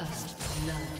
First blood.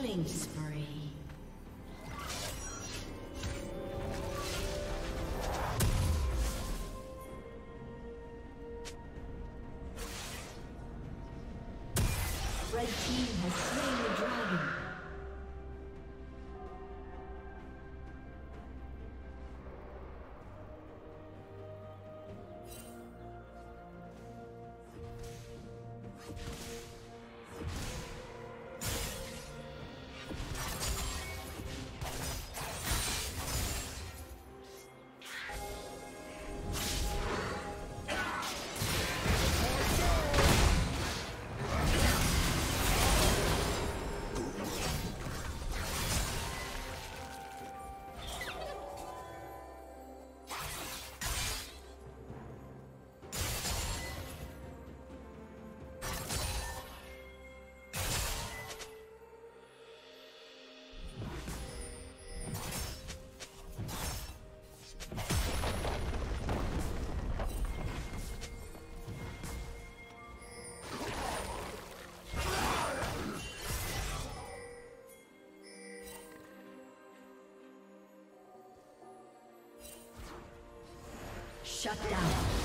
Killing spree. Shut down.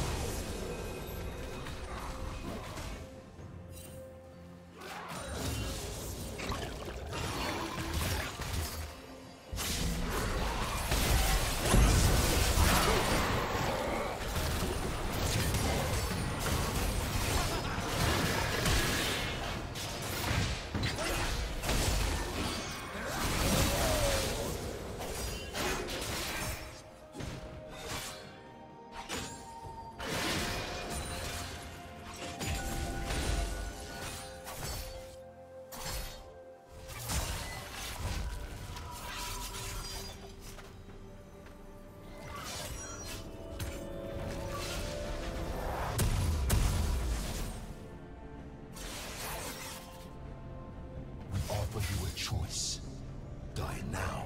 choice. Die now.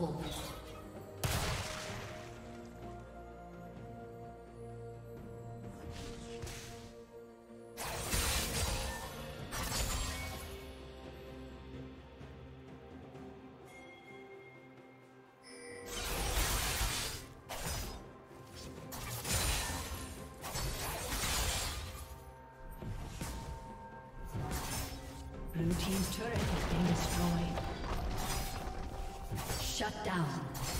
Unstoppable. Blue Team's turret has been destroyed. Shut down.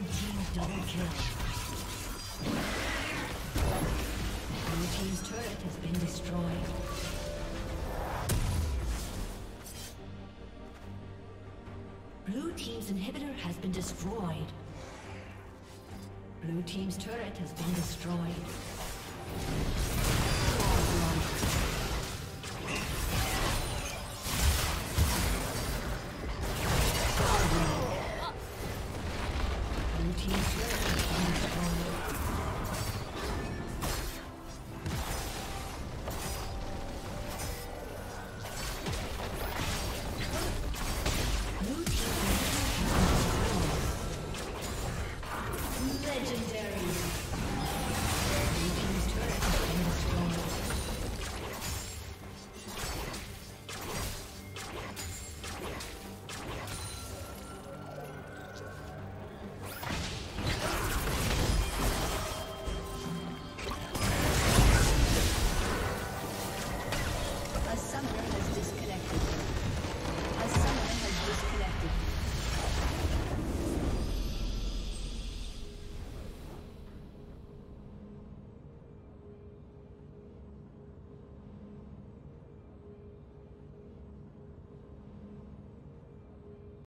Red team double kill. Blue team's turret has been destroyed. Blue team's inhibitor has been destroyed. Blue team's turret has been destroyed.